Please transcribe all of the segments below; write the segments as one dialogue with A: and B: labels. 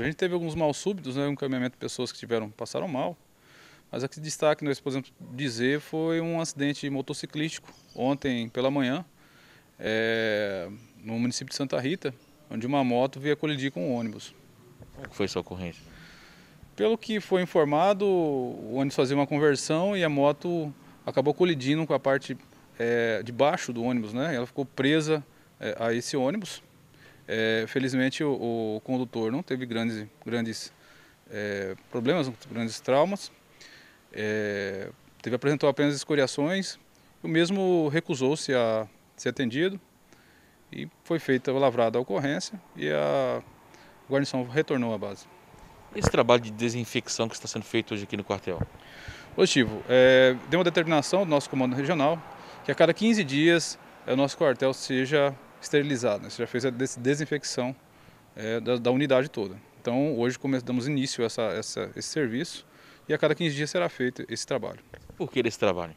A: A gente teve alguns mal súbitos, né, um encaminhamento de pessoas que tiveram, passaram mal, mas aqui destaque nós podemos dizer foi um acidente motociclístico ontem pela manhã, é, no município de Santa Rita, onde uma moto veio colidir com um ônibus.
B: Como foi essa ocorrência?
A: Pelo que foi informado, o ônibus fazia uma conversão e a moto acabou colidindo com a parte é, de baixo do ônibus, né? Ela ficou presa é, a esse ônibus. É, felizmente o, o, condutor não teve grandes, grandes é, problemas, grandes traumas. É, teve apresentou apenas escoriações. O mesmo recusou-se a ser atendido e foi feita lavrada a ocorrência e a guarnição retornou à base.
B: Esse trabalho de desinfecção que está sendo feito hoje aqui no quartel?
A: Positivo. É, deu uma determinação do nosso comando regional que a cada 15 dias é, o nosso quartel seja esterilizado, né? já fez a desinfecção é, da, da, unidade toda. Então hoje damos início a essa, essa, esse serviço e a cada 15 dias será feito esse trabalho.
B: Por que esse trabalho?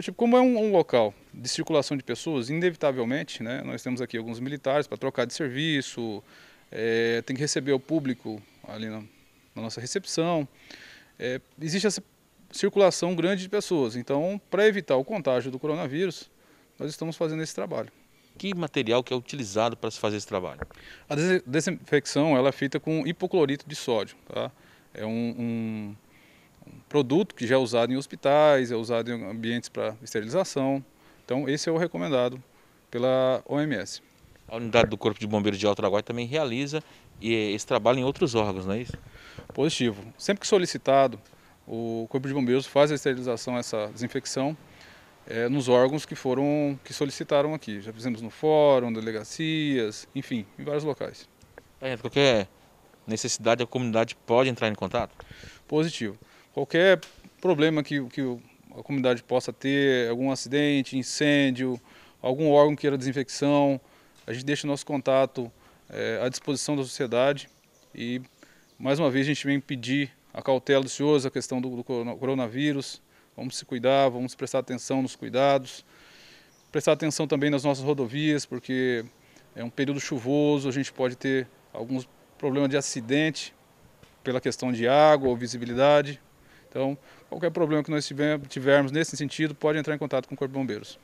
A: Tipo, como é um, um, local de circulação de pessoas, inevitavelmente, né, nós temos aqui alguns militares para trocar de serviço, é, tem que receber o público ali na, na nossa recepção. É, existe essa circulação grande de pessoas, então, para evitar o contágio do coronavírus, nós estamos fazendo esse trabalho.
B: Que material que é utilizado para se fazer esse trabalho?
A: A desinfecção ela é feita com hipoclorito de sódio. Tá? É um, um produto que já é usado em hospitais, é usado em ambientes para esterilização. Então, esse é o recomendado pela OMS.
B: A unidade do Corpo de Bombeiros de Alto Araguaia também realiza esse trabalho em outros órgãos, não é isso?
A: Positivo. Sempre que solicitado, o Corpo de Bombeiros faz a esterilização, essa desinfecção, é, nos órgãos que foram que solicitaram aqui. Já fizemos no fórum, delegacias, enfim, em vários locais.
B: É, qualquer necessidade, a comunidade pode entrar em contato?
A: Positivo. Qualquer problema que, que a comunidade possa ter, algum acidente, incêndio, algum órgão queira desinfecção, a gente deixa o nosso contato é, à disposição da sociedade e, mais uma vez, a gente vem pedir a cautela do senhor, a questão do, do coronavírus, vamos se cuidar, vamos prestar atenção nos cuidados, prestar atenção também nas nossas rodovias, porque é um período chuvoso, a gente pode ter alguns problemas de acidente pela questão de água ou visibilidade. Então, qualquer problema que nós tivermos nesse sentido, pode entrar em contato com o Corpo de Bombeiros.